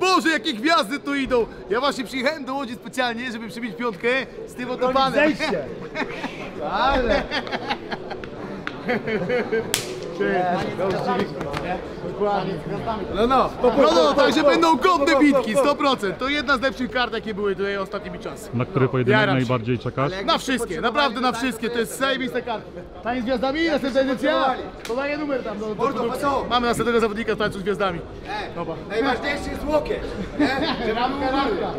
Boże, jakie gwiazdy tu idą! Ja właśnie przyjechałem do Łodzi specjalnie, żeby przybić piątkę z tym oto panem. Ale... No no, no, no, także będą godne bitki, 100%. To jedna z lepszych kart, jakie były tutaj ostatnimi czasy. Na który pojedynek Jaram się. najbardziej czekasz? Na wszystkie, naprawdę na wszystkie, to jest zajebista karta. Tańc z gwiazdami, następna edycja. Podaję numer tam do, do produkcji. Mamy następnego zawodnika w tańcu z gwiazdami. Dobra. Najważniejszy jest łokieć. Mamy kartka.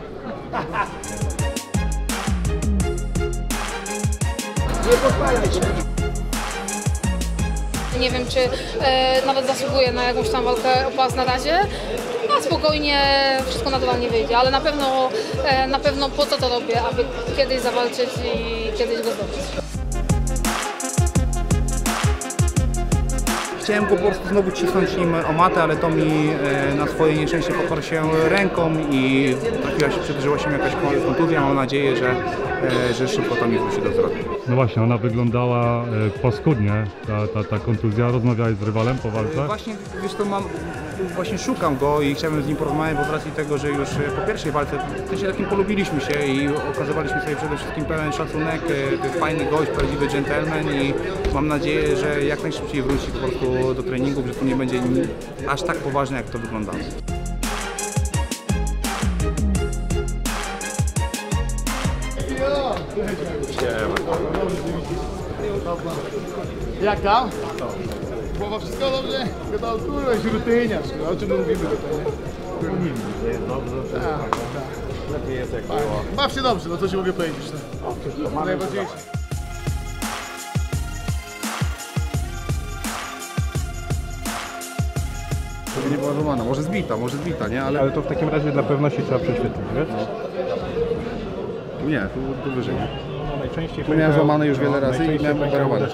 Nie wiem, czy e, nawet zasługuje na jakąś tam walkę o pas na razie. A spokojnie wszystko naturalnie wyjdzie, ale na pewno, e, na pewno po to to robię, aby kiedyś zawalczyć i kiedyś go zdobyć. Chciałem go po prostu znowu cisnąć nim o matę, ale to mi e, na swoje nieszczęście poparł się ręką i trafiła się, przydarzyła się jakaś kontuzja. Mam nadzieję, że, e, że szybko to mi wróci do zdrowia. No właśnie, ona wyglądała e, paskudnie, ta, ta, ta kontuzja. Rozmawiałeś z rywalem po walce? Właśnie, wiesz to mam, właśnie szukam go i chciałem z nim porozmawiać, bo z racji tego, że już po pierwszej walce też się takim polubiliśmy się i okazywaliśmy sobie przede wszystkim pełen szacunek, to jest fajny gość, prawdziwy gentleman i mam nadzieję, że jak najszybciej wróci po prostu do treningów, że to nie będzie aż tak poważne jak to wyglądało. Jak tam? Głowa wszystko dobrze? Chyba kurwa, śrutyniarz, o czym my mówimy tutaj, nie? Jest dobrze, to Tak, tak. lepiej jest jak było. Baw się dobrze, no co ci mogę powiedzieć, no. Najważniejsze. Żeby nie była złamana, może zbita, może zbita, nie? Ale Ale to w takim razie dla pewności trzeba prześwietlić, wiesz? nie, tu, tu wyżej, nie? No, najczęściej Tu miałem złamane już wiele razy i miałem operowane.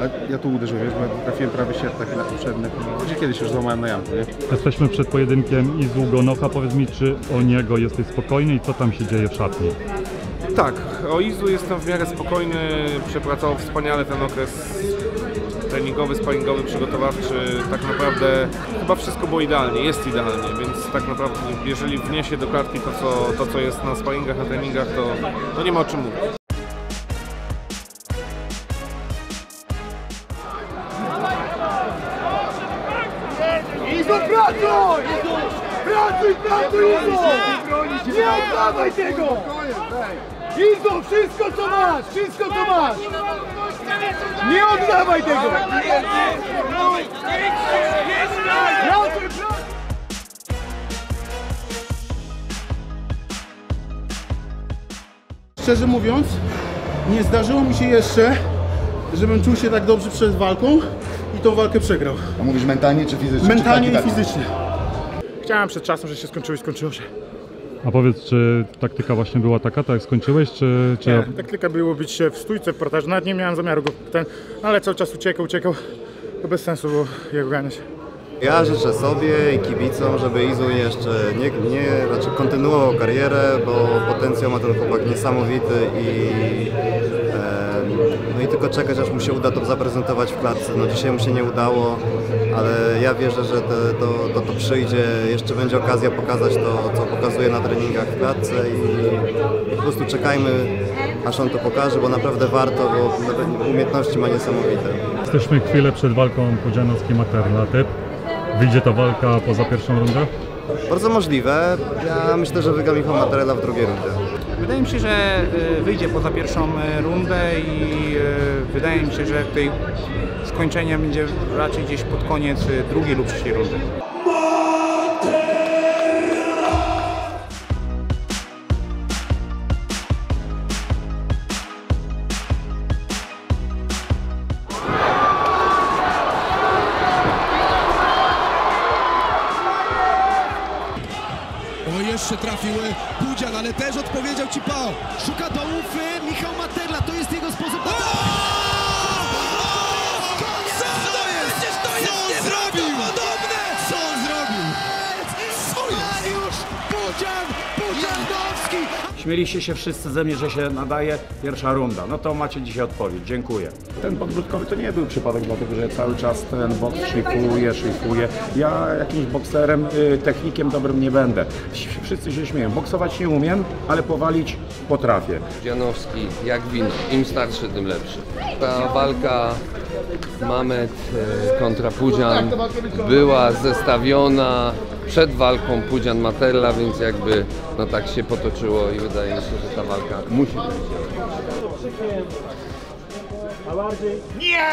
Ale ja tu uderzyłem, wiesz, bo trafiłem prawie siat taki na przedny. Gdzie kiedyś już złamałem na jamku, nie? Jesteśmy przed pojedynkiem Izu Gonocha. Powiedz mi, czy o niego jesteś spokojny i co tam się dzieje w szatni? Tak, o Izu jestem w miarę spokojny, przepracował wspaniale ten okres treningowy, sparingowy, przygotowawczy. Tak naprawdę chyba wszystko było idealnie, jest idealnie, więc tak naprawdę jeżeli wniesie do klatki to co, to, co jest na sparingach, na treningach, to, to nie ma o czym mówić. Izo, pracuj! Pracuj, pracuj, Izo! Nie oddawaj tego! Izo, wszystko co masz, wszystko co masz! Nie oddawaj tego! Szczerze mówiąc, nie zdarzyło mi się jeszcze, żebym czuł się tak dobrze przed walką i tą walkę przegrał. A mówisz mentalnie czy fizycznie? Mentalnie czy tak, i tak? fizycznie. Chciałem przed czasem, że się skończyło i skończyło się. A powiedz, czy taktyka właśnie była taka, tak jak skończyłeś, czy... czy... Nie, taktyka było się w stójce w portażu. Nawet nie miałem zamiaru go ten, ale cały czas uciekał, uciekał. To bez sensu było jego ganiać. Ja życzę sobie i kibicom, żeby Izu jeszcze nie, nie znaczy kontynuował karierę, bo potencjał ma ten chłopak niesamowity i no i tylko czekać aż mu się uda to zaprezentować w klatce. No dzisiaj mu się nie udało, ale ja wierzę, że te, to, to, to przyjdzie, jeszcze będzie okazja pokazać to, co pokazuje na treningach w klatce i po prostu czekajmy aż on to pokaże, bo naprawdę warto, bo umiejętności ma niesamowite. Jesteśmy chwilę przed walką Pudzianowski-Materna. Wyjdzie ta walka poza pierwszą rundę? Bardzo możliwe. Ja myślę, że wygra Michał Materela w drugiej rundzie. Wydaje mi się, że y, wyjdzie poza pierwszą y, rundę i y, wydaje mi się, że tutaj skończenie będzie raczej gdzieś pod koniec drugiej lub trzeciej rundy. Jeszcze trafił Pudzian, ale też odpowiedział ci Pao. Szuka dołów Michał Materla, to jest jego sposób na... Śmieliście się wszyscy ze mnie, że się nadaje pierwsza runda. No to macie dzisiaj odpowiedź. Dziękuję. Ten podbródkowy to nie był przypadek, dlatego że cały czas ten boks szlifuje, szlifuje. Ja jakimś bokserem, y, technikiem dobrym nie będę. Wszyscy się śmieją. Boksować nie umiem, ale powalić potrafię. Janowski jak wino, im starszy tym lepszy. Ta walka Mamet e, kontra Pudzian była zestawiona przed walką Pudzian-Materla, więc jakby no tak się potoczyło i wydaje mi się, że ta walka musi być. Nie!